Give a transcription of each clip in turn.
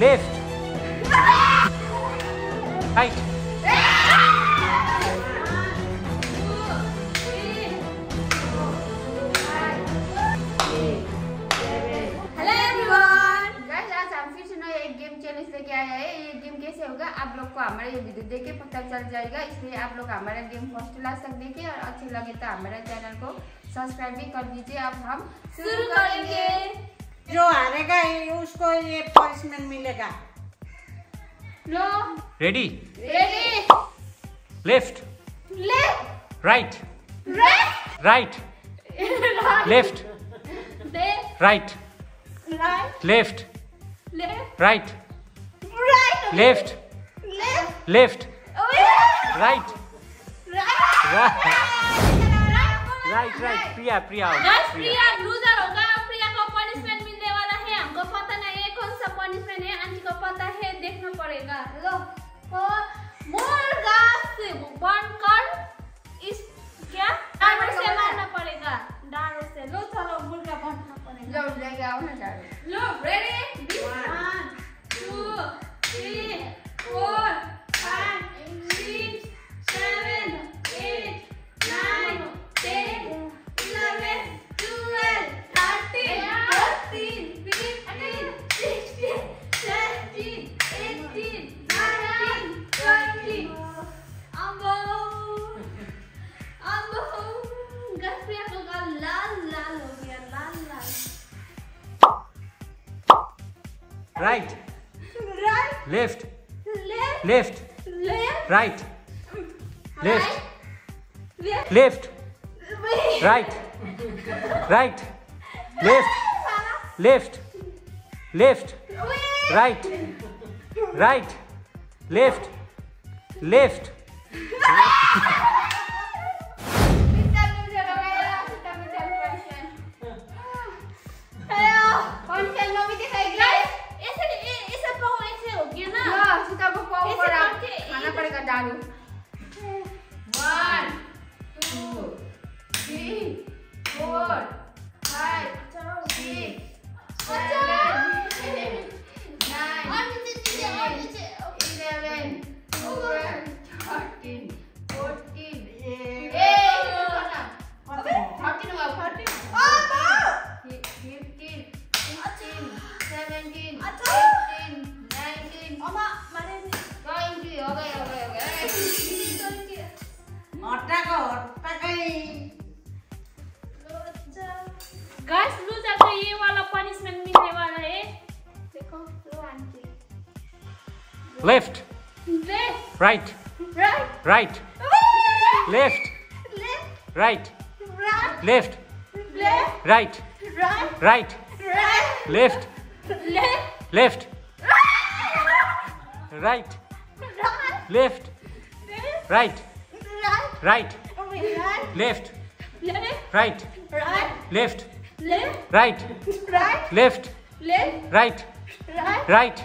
left, right, होगा? आप लोग को हमारा ये वीडियो देख के पता चल जाएगा। इसलिए आप लोग हमारा गेम फ़र्स्ट क्लास तक देखिए और अच्छे लगे तो हमारे चैनल को सब्सक्राइब भी कर दीजिए। अब हम शुरू करेंगे। जो हारेगा उसको ये पनिशमेंट मिलेगा। लो। Ready ready left left right right right left right left right left left right right right Priya Priya Priya का पता है देखना पड़ेगा। लो। मोर मुर्गा से बनकर इस क्या? डारो से मारना पड़ेगा। डारो से। लो चलो मुर्गा बनना पड़ेगा। लो लेके आओ ना डारो लो ready 1 2 3 left, left. Left, left. Right, left, left. Left, right, right, left, left, left, right, right, left, left. Left. Left. Right. Right. Right. Left. Left. Right. Right. Left. Left. Right. Right. Right. Right. Left. Left. Left. Right. Left. Right. Right. Right. Left. Left. Right. Right. Left. Left. Right. Right. Left. Left. Right. Right. Right.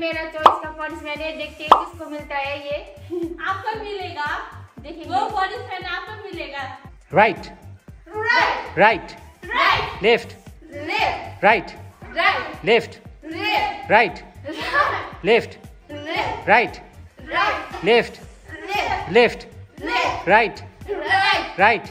मेरा choice का fund मैंने देखते हैं किसको मिलता है ये। आपको मिलेगा। देखिए वो फंड मैंने आपको मिलेगा। Right right right right left left right right left left right left left right right left left left right right right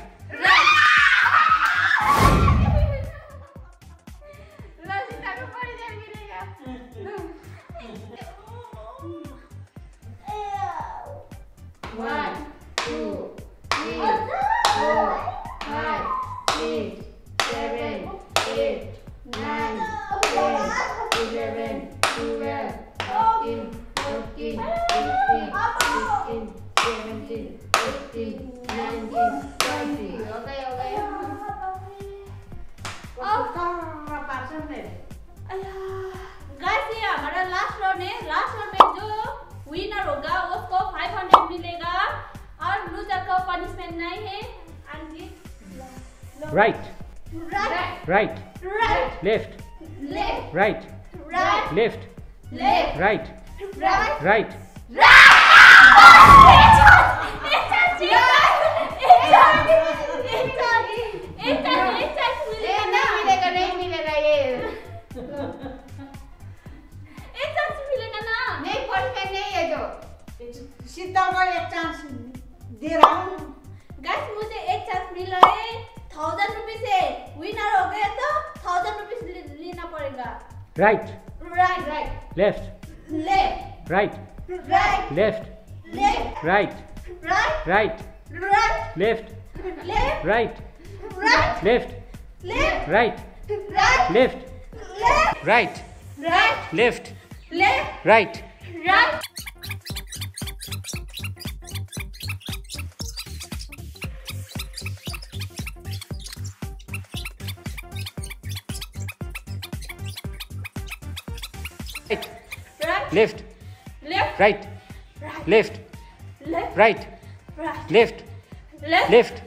हो गए हो गए पार्सल में गाइस ये हमारा लास्ट राउंड है लास्ट राउंड में जो विनर होगा उसको 500 मिलेगा और लूजर को पनिशमेंट नहीं है aunty. Right. Right Left. Left. Right Left. Left Right. Right Right. Sheetal को एक चांस दे रहा हूँ मुझे एक चांस मिला है थाउज़ेंड रुपीज़ है विनर हो गया तो थाउज़ेंड रुपीज़ लेना पड़ेगा Right. Right right Left. Left Right. Right Left. Left Right. Right Right. Right Left. Left Right. Right Left. Left Right. Right Left. Left Right. Right Left. Left Right. Right Right. Right Left. Left Right. Right Left. Left Right. Right Left. Left Left.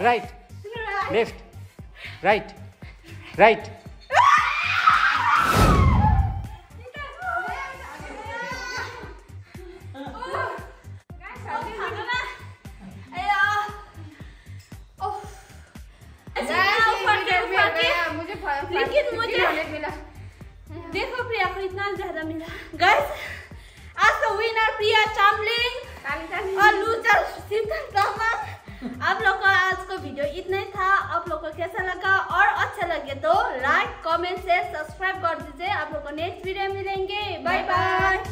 Right. Left. Right. Right. लेकिन मुझे- इतना ज़्यादा मिला। Gas आज तो winner प्रिया चामलिंग और loser आप लोग का आज का वीडियो इतना ही था। आप लोग को कैसा लगा और अच्छा लगे तो लाइक कमेंट शेयर सब्सक्राइब कर दीजिए। आप लोग को नेक्स्ट वीडियो मिलेंगे। Bye bye